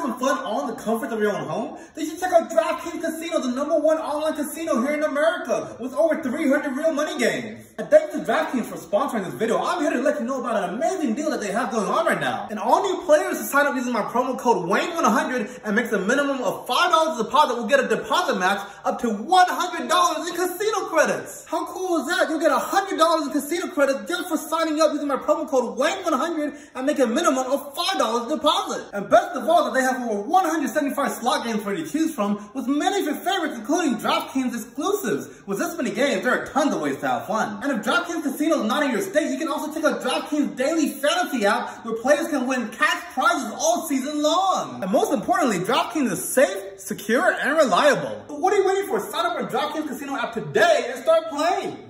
some fun on the comfort of your own home? Then you should check out DraftKings Casino, the number one online casino here in America with over 300 real money games. And thanks to DraftKings for sponsoring this video. I'm here to let you know about an amazing deal that they have going on right now. And all new players who sign up using my promo code WAYNE100 and makes a minimum of $5 deposit will get a deposit match up to $100 in casino credits. How cool is that? You'll get $100 in casino credits just for signing up using my promo code WAYNE100 and make a minimum of $5 deposit. And best of all, that they have over 175 slot games for you to choose from with many of your favorites, including DraftKings exclusives. With this many games, there are tons of ways to have fun. And if DraftKings Casino is not in your state, you can also check out DraftKings Daily Fantasy app where players can win cash prizes all season long. And most importantly, DraftKings is safe, secure, and reliable. But what are you waiting for? Sign up for DraftKings Casino app today and start playing.